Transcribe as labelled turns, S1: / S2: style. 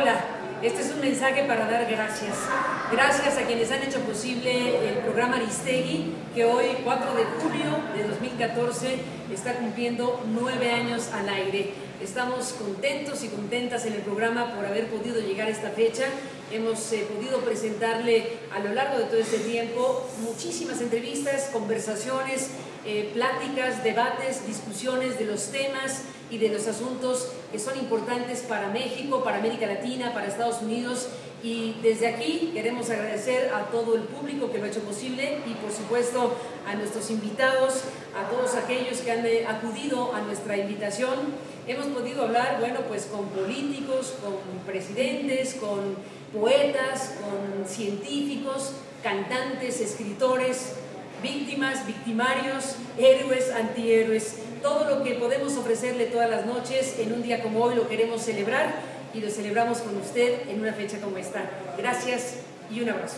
S1: Hola, este es un mensaje para dar gracias. Gracias a quienes han hecho posible el programa Aristegui, que hoy, 4 de julio de 2014, está cumpliendo nueve años al aire. Estamos contentos y contentas en el programa por haber podido llegar a esta fecha. Hemos eh, podido presentarle a lo largo de todo este tiempo muchísimas entrevistas, conversaciones, eh, pláticas, debates, discusiones de los temas y de los asuntos que son importantes para México, para América Latina, para Estados Unidos. Y desde aquí queremos agradecer a todo el público que lo ha hecho posible y por supuesto a nuestros invitados, a todos aquellos que han eh, acudido a nuestra invitación. Hemos podido hablar, bueno, pues con políticos, con presidentes, con poetas, con científicos, cantantes, escritores, víctimas, victimarios, héroes, antihéroes. Todo lo que podemos ofrecerle todas las noches en un día como hoy lo queremos celebrar y lo celebramos con usted en una fecha como esta. Gracias y un abrazo.